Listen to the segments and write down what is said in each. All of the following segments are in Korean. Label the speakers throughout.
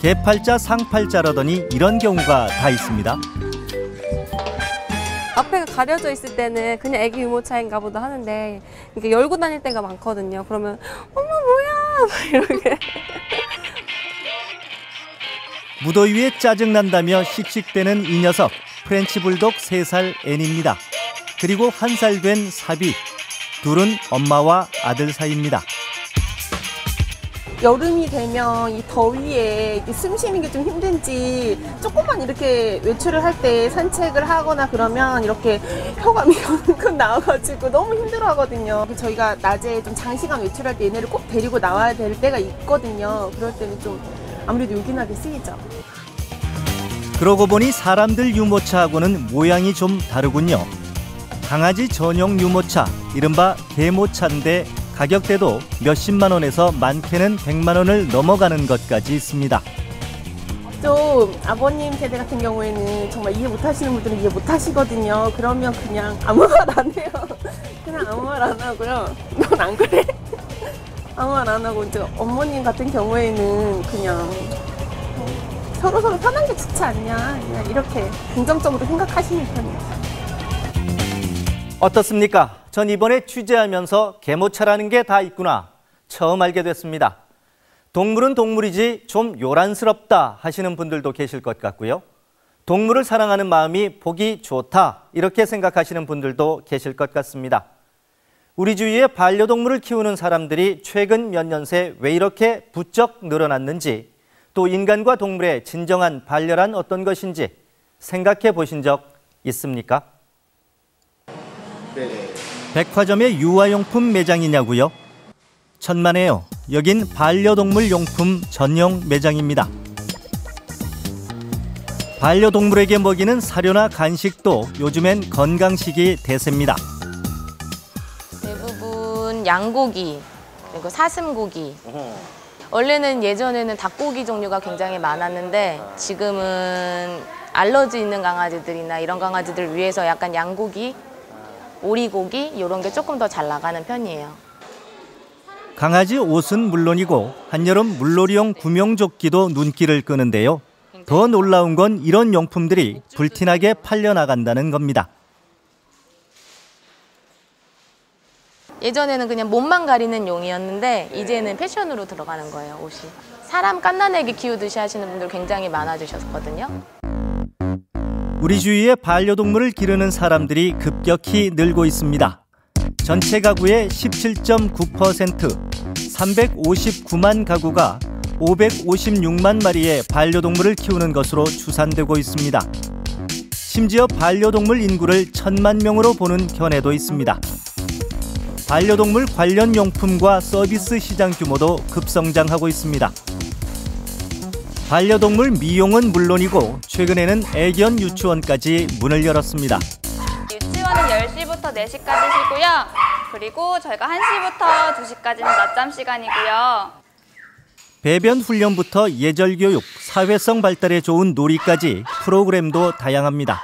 Speaker 1: 개팔자 상팔자라더니 이런 경우가 다 있습니다.
Speaker 2: 앞에가 가려져 있을 때는 그냥 애기 유모차인가 보다 하는데 이렇게 열고 다닐 때가 많거든요. 그러면 어머 뭐야 막 이렇게
Speaker 1: 무더위에 짜증난다며 씩씩대는 이 녀석 프렌치 불독 3살 앤입니다. 그리고 한 살 된 사비 둘은 엄마와 아들 사이입니다.
Speaker 3: 여름이 되면 이 더위에 이숨 쉬는 게 좀 힘든지 조금만 이렇게 외출을 할 때 산책을 하거나 그러면 이렇게 혀감이 연근 나와가지고 너무 힘들어 하거든요. 저희가 낮에 좀 장시간 외출할 때 얘네를 꼭 데리고 나와야 될 때가 있거든요. 그럴 때는 좀 아무래도 요긴하게 쓰이죠.
Speaker 1: 그러고 보니 사람들 유모차하고는 모양이 좀 다르군요. 강아지 전용 유모차, 이른바 개모차인데 가격대도 몇십만 원에서 많게는 백만 원을 넘어가는 것까지 있습니다.
Speaker 3: 좀 아버님 세대 같은 경우에는 정말 이해 못 하시는 분들은 이해 못 하시거든요. 그러면 그냥 아무 말 안 해요. 그냥 아무 말 안 하고요. 넌 안 그래? 아무 말 안 하고 이제 어머님 같은 경우에는 그냥 서로 서로 편한 게 좋지 않냐. 그냥 이렇게 긍정적으로 생각하시는 편이에요.
Speaker 1: 어떻습니까? 전 이번에 취재하면서 개모차라는 게 다 있구나 처음 알게 됐습니다. 동물은 동물이지 좀 요란스럽다 하시는 분들도 계실 것 같고요. 동물을 사랑하는 마음이 보기 좋다 이렇게 생각하시는 분들도 계실 것 같습니다. 우리 주위에 반려동물을 키우는 사람들이 최근 몇 년 새 왜 이렇게 부쩍 늘어났는지 또 인간과 동물의 진정한 반려란 어떤 것인지 생각해 보신 적 있습니까? 백화점의 유아용품 매장이냐고요? 천만에요. 여긴 반려동물 용품 전용 매장입니다. 반려동물에게 먹이는 사료나 간식도 요즘엔 건강식이 대세입니다.
Speaker 4: 대부분 양고기 그리고 사슴고기 원래는 예전에는 닭고기 종류가 굉장히 많았는데 지금은 알러지 있는 강아지들이나 이런 강아지들 위해서 약간 양고기 오리고기 이런 게 조금 더 잘 나가는 편이에요.
Speaker 1: 강아지 옷은 물론이고 한여름 물놀이용 구명조끼도 눈길을 끄는데요. 더 놀라운 건 이런 용품들이 불티나게 팔려나간다는 겁니다.
Speaker 4: 예전에는 그냥 몸만 가리는 용이었는데 이제는 패션으로 들어가는 거예요 옷이. 사람 깐나내기 키우듯이 하시는 분들 굉장히 많아지셨거든요.
Speaker 1: 우리 주위에 반려동물을 기르는 사람들이 급격히 늘고 있습니다. 전체 가구의 17.9% 359만 가구가 556만 마리의 반려동물을 키우는 것으로 추산되고 있습니다. 심지어 반려동물 인구를 천만 명으로 보는 견해도 있습니다. 반려동물 관련 용품과 서비스 시장 규모도 급성장하고 있습니다. 반려동물 미용은 물론이고 최근에는 애견 유치원까지 문을 열었습니다.
Speaker 5: 유치원은 10시부터 4시까지 쉬고요. 그리고 저희가 1시부터 2시까지는 낮잠 시간이고요.
Speaker 1: 배변 훈련부터 예절 교육, 사회성 발달에 좋은 놀이까지 프로그램도 다양합니다.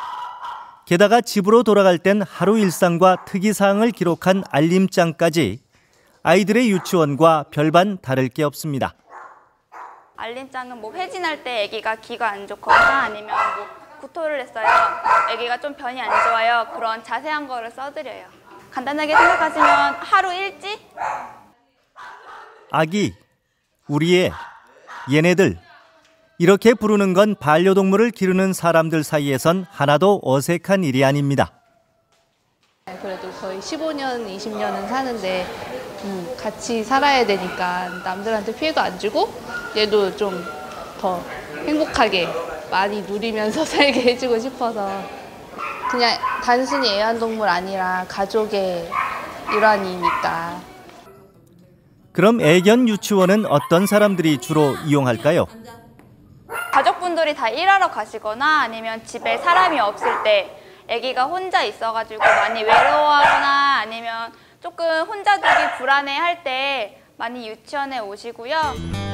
Speaker 1: 게다가 집으로 돌아갈 땐 하루 일상과 특이 사항을 기록한 알림장까지 아이들의 유치원과 별반 다를 게 없습니다.
Speaker 5: 알림장은 뭐 회진할 때 아기가 기가 안 좋거나 아니면 뭐 구토를 했어요. 아기가 좀 변이 안 좋아요. 그런 자세한 거를 써드려요. 간단하게 생각하시면 하루 일지?
Speaker 1: 아기, 우리의, 얘네들. 이렇게 부르는 건 반려동물을 기르는 사람들 사이에선 하나도 어색한 일이 아닙니다.
Speaker 6: 그래도 거의 15년, 20년은 사는데 음, 같이 살아야 되니까 남들한테 피해도 안 주고 얘도 좀 더 행복하게 많이 누리면서 살게 해주고 싶어서 그냥 단순히 애완동물 아니라 가족의 일환이니까
Speaker 1: 그럼 애견 유치원은 어떤 사람들이 주로 이용할까요?
Speaker 5: 가족분들이 다 일하러 가시거나 아니면 집에 사람이 없을 때 아기가 혼자 있어가지고 많이 외로워하거나 아니면 조금 혼자 두기 불안해 할 때 많이 유치원에 오시고요.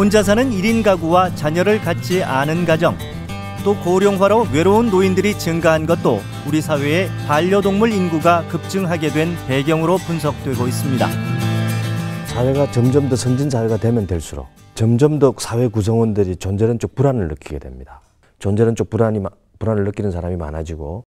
Speaker 1: 혼자 사는 1인 가구와 자녀를 갖지 않은 가정, 또 고령화로 외로운 노인들이 증가한 것도 우리 사회의 반려동물 인구가 급증하게 된 배경으로 분석되고 있습니다.
Speaker 7: 사회가 점점 더 선진 사회가 되면 될수록 점점 더 사회 구성원들이 존재론적 불안을 느끼게 됩니다. 존재론적 불안이 마- 불안을 느끼는 사람이 많아지고